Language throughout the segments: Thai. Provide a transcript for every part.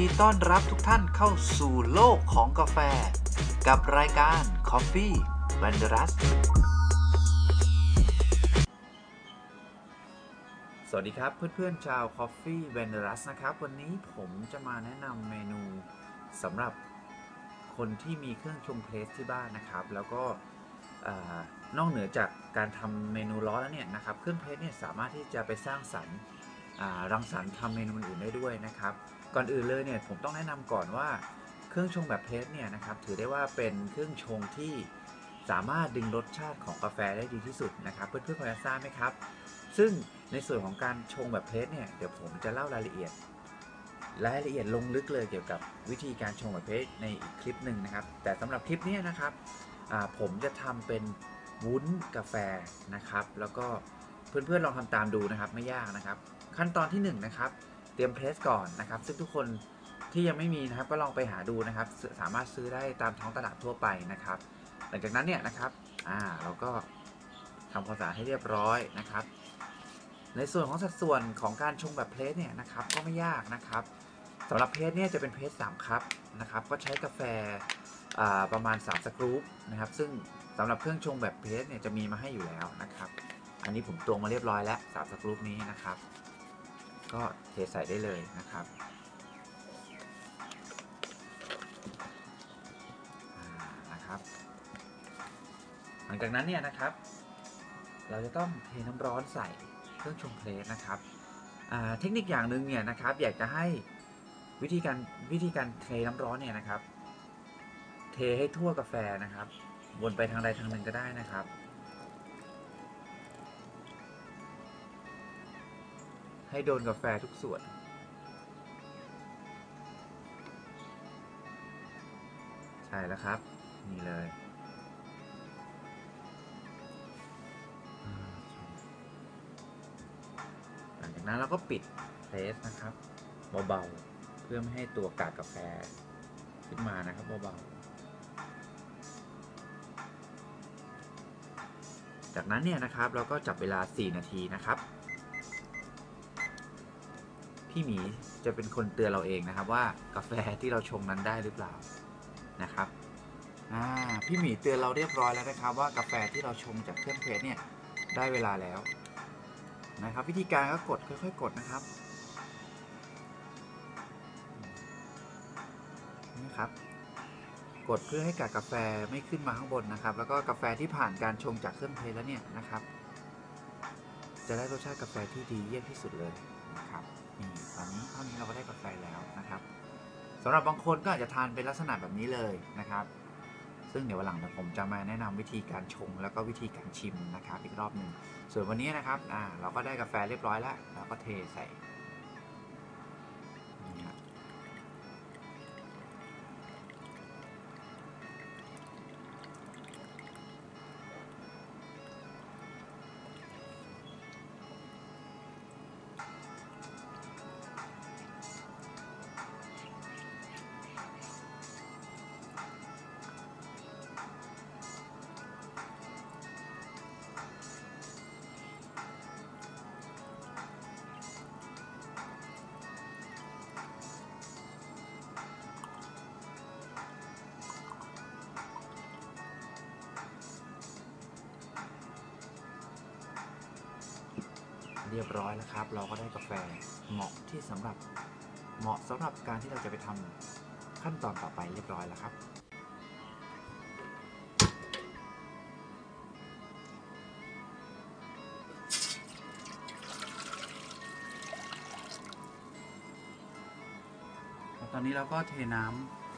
ดีต้อนรับทุกท่านเข้าสู่โลกของกาแฟ กับรายการ Coffee v a n d e r u s สวัสดีครับเพื่อนๆชาว Coffee v a n d e r u s นะครับ วันนี้ผมจะมาแนะนำเมนูสำหรับคนที่มีเครื่องชงเพลสที่บ้านนะครับ แล้วก็นอกเหนือจากการทำเมนูร้อนแล้วเนี่ยนะครับ เครื่องเพลสเนี่ยสามารถที่จะไปสร้างสรรค์รังสรรค์ทำเมนูอื่นได้ด้วยนะครับ ก่อนอื่นเลยเนี่ยผมต้องแนะนำก่อนว่าเครื่องชงแบบเพลสเนี่ยนะครับถือได้ว่าเป็นเครื่องชงที่สามารถดึงรสชาติของกาแฟได้ดีที่สุดนะครับ เพื่อนๆพอจะทราบไหมครับ ซึ่งในส่วนของการชงแบบเพลสเนี่ยเดี๋ยวผมจะเล่ารายละเอียด รายละเอียดลงลึกเลยเกี่ยวกับวิธีการชงแบบเพลสในอีกคลิปหนึ่งนะครับ แต่สำหรับคลิปนี้นะครับผมจะทำเป็นวุ้นกาแฟนะครับ แล้วก็เพื่อนๆลองทำตามดูนะครับไม่ยากนะครับ ขั้นตอนที่หนึ่งนะครับ เตรียมเพรสก่อนนะครับ ซึ่งทุกคนที่ยังไม่มีนะครับก็ลองไปหาดูนะครับ สามารถซื้อได้ตามท้องตลาดทั่วไปนะครับ หลังจากนั้นเนี่ยนะครับอ่าเราก็ทำความสะอาดให้เรียบร้อยนะครับ ในส่วนของสัดส่วนของการชงแบบเพลสเนี่ยนะครับก็ไม่ยากนะครับสำหรับเพลสเนี่ยจะเป็นเพลส3คัพนะครับก็ใช้กาแฟประมาณ 3 สกรูปนะครับ ซึ่งสำหรับเครื่องชงแบบเพลสเนี่ยจะมีมาให้อยู่แล้วนะครับ อันนี้ผมตวงมาเรียบร้อยแล้ว 3 สกรูปนี้นะครับ ก็เทใส่ได้เลยนะครับนะครับ หลังจากนั้นเนี่ยนะครับ เราจะต้องเทน้ำร้อนใส่เครื่องชงเพลสนะครับเทคนิคอย่างหนึ่งเนี่ยนะครับอยากจะให้วิธีการวิธีการเทน้ำร้อนเนี่ยนะครับ เทให้ทั่วกาแฟนะครับ วนไปทางใดทางหนึ่งก็ได้นะครับ ให้โดนกาแฟทุกส่วน ใช่แล้วครับ นี่เลย หลังจากนั้นเราก็ปิดเพลสนะครับเบาๆเพื่อไม่ให้ตัวกากกาแฟขึ้นมานะครับเบาๆจากนั้นเนี่ยนะครับเราก็จับเวลา 4 นาทีนะครับ พี่หมีจะเป็นคนเตือนเราเองนะครับ ว่ากาแฟที่เราชงนั้นได้หรือเปล่านะครับอาพี่หมีเตือนเราเรียบร้อยแล้วนะครับ ว่ากาแฟที่เราชงจากเครื่องเพรเนี่ยได้เวลาแล้วนะครับ วิธีการก็กดค่อยๆ กดนะครับนี่ครับ กดเพื่อให้กากกาแฟไม่ขึ้นมาข้างบนนะครับ แล้วก็กาแฟที่ผ่านการชงจากเครื่องเพรแล้วเนี่ยนะครับ จะได้รสชาติกาแฟที่ดีเยี่ยมที่สุดเลยนะครับ อนนี้เท่านี้เราก็ได้กาแฟแล้วนะครับสำหรับบางคนก็อาจจะทานเป็นลักษณะแบบนี้เลยนะครับ ซึ่งเดี๋ยววันหลังเดี๋ยวผมจะมาแนะนำวิธีการชงแล้วก็วิธีการชิมนะครับอีกรอบหนึ่งส่วนวันนี้นะครับอ่าเราก็ได้กาแฟเรียบร้อยแล้วเราก็เทใส่ เรียบร้อยแล้วครับ เราก็ได้กาแฟเหมาะที่สำหรับเหมาะสำหรับการที่เราจะไปทำขั้นตอนต่อไปเรียบร้อยแล้วครับ ตอนนี้เราก็เทน้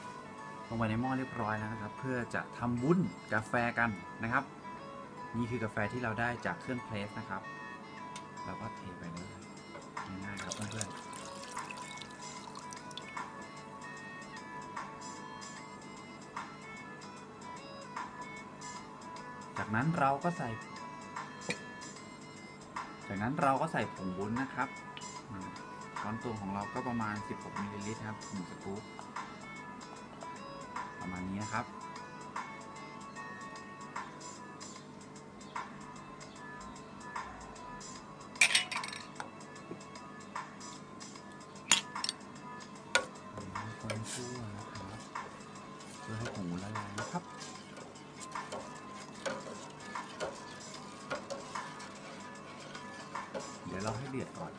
ำลงไปในหม้อเรียบร้อยแล้วนะครับ เพื่อจะทำวุ้นกาแฟกันนะครับ นี่คือกาแฟที่เราได้จากเครื่องเพรสนะครับ เราก็เทไปเลยง่ายๆครับเพื่อนๆจากนั้นเราก็ใส่ จากนั้นเราก็ใส่ผงวุ้นนะครับช้อนตวงของเราก็ประมาณ 16มิลลิลิตรครับหนึ่งสกู๊ปประมาณนี้นะครับ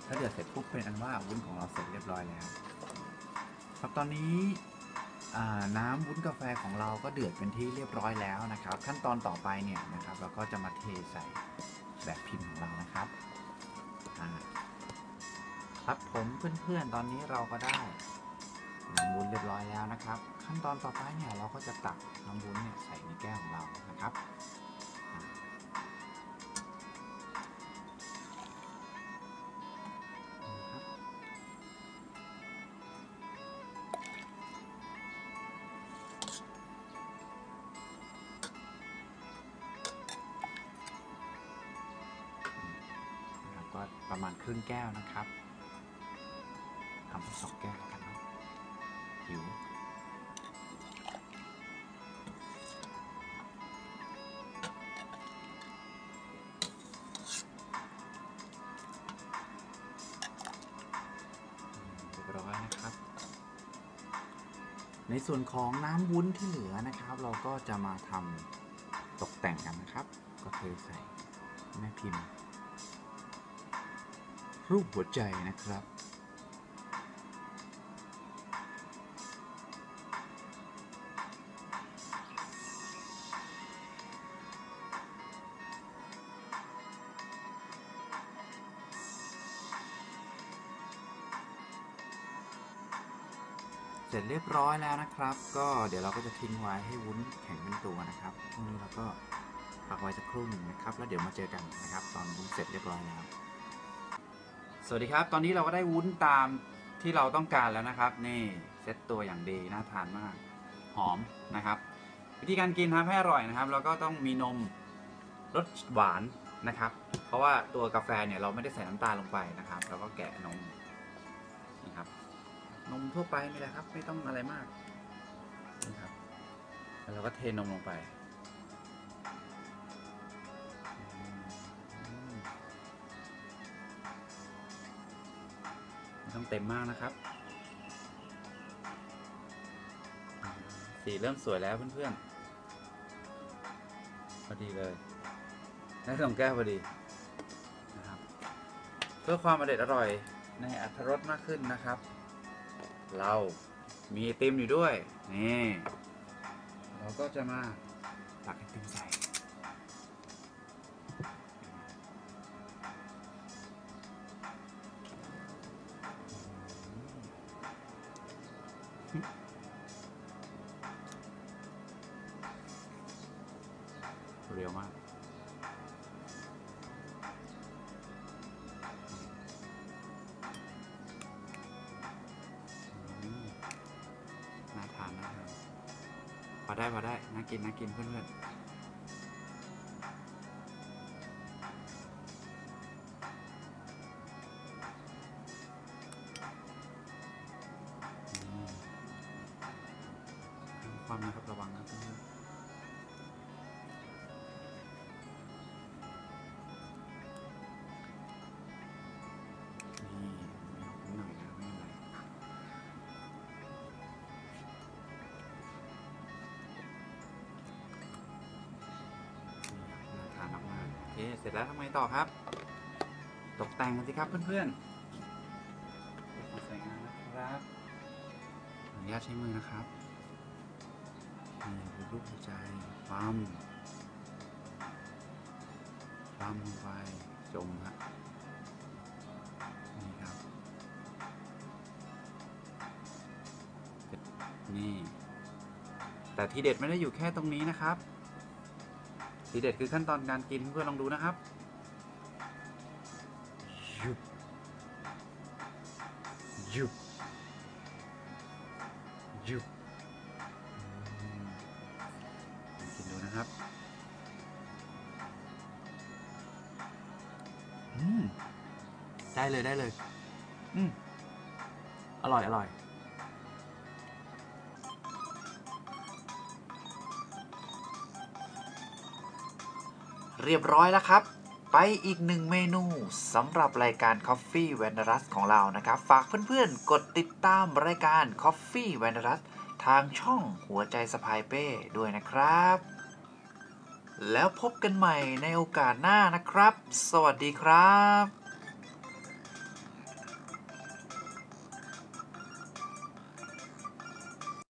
ถ้าเดือดเสร็จปุ๊บเป็นอันว่าวุ้นของเราเสร็จเรียบร้อยแล้วครับตอนนี้น้ำวุ้นกาแฟของเราก็เดือดเป็นที่เรียบร้อยแล้วนะครับ ขั้นตอนต่อไปเนี่ยนะครับ เราก็จะมาเทใส่แบบพิมพ์ของเรานะครับครับผมเพื่อนๆตอนนี้เราก็ได้น้ำวุ้นเรียบร้อยแล้วนะครับ ขั้นตอนต่อไปเนี่ยเราก็จะตักน้ำวุ้นเนี่ยใส่ในแก้วของเรานะครับ ประมาณครึ่งแก้วนะครับทำสักสองแก้วแล้วกันเนาะหิวอืมเรียบร้อยนะครับ ในส่วนของน้ำวุ้นที่เหลือนะครับ เราก็จะมาทำตกแต่งกันนะครับ ก็เทใส่แม่พิมพ์ รูปหัวใจนะครับ เสร็จเรียบร้อยแล้วนะครับ ก็เดี๋ยวเราก็จะทิ้งไว้ให้วุ้นแข็งเป็นตัวนะครับช่งนี้เราก็พักไว้สักครู่หนึ่งนะครับ แล้วเดี๋ยวมาเจอกันนะครับ ตอนวุ้นเสร็จเรียบร้อยแล้ว สวัสดีครับ ตอนนี้เราก็ได้วุ้นตามที่เราต้องการแล้วนะครับ นี่เซตตัวอย่างดีน่าทานมาก หอมนะครับ วิธีการกินทำให้อร่อยนะครับ เราก็ต้องมีนมรสหวานนะครับ เพราะว่าตัวกาแฟเนี่ยเราไม่ได้ใส่น้ำตาลลงไปนะครับ เราก็แกะนมนี่ครับ นมทั่วไปนี่แหละครับ ไม่ต้องอะไรมากนี่ครับแล้วเราก็เทนมลงไป ต้องเต็มมากนะครับ สีเริ่มสวยแล้วเพื่อนๆพอดีเลยได้สองแก้วพอดีนะครับ เพื่อความอร่อยอร่อยในอรรถรสมากขึ้นนะครับ เรามีไอติมอยู่ด้วย นี่ เราก็จะมาตักไอติมใส่ เร็วมาก น่าทานน่าทานพอได้พอได้ น่ากิน น่ากินเพื่อนๆ ร็จแล้วทำไงต่อครับ ตกแต่งกันสิครับเพื่อนๆมาใส่งานนะครับขออนุญาตใช้มือนะครับรูปหัวใจปั๊มปั๊มลงไปจมฮะนี่ครับ นี่ แต่ที่เด็ดไม่ได้อยู่แค่ตรงนี้นะครับ ทีเด็ดคือขั้นตอนการกินเพื่อนลองดูนะครับยุบยุบยุบอืมลองกินดูนะครับอืมได้เลยได้เลย อืมอร่อยอร่อย เรียบร้อยแล้วครับ ไปอีกหนึ่งเมนูสำหรับรายการ Coffee v a n d e r u s ของเรานะครับ ฝากเพื่อนๆ กดติดตามรายการ Coffee v a n d e r u s ทางช่องหัวใจสะพายเป้ด้วยนะครับ แล้วพบกันใหม่ในโอกาสหน้านะครับ สวัสดีครับ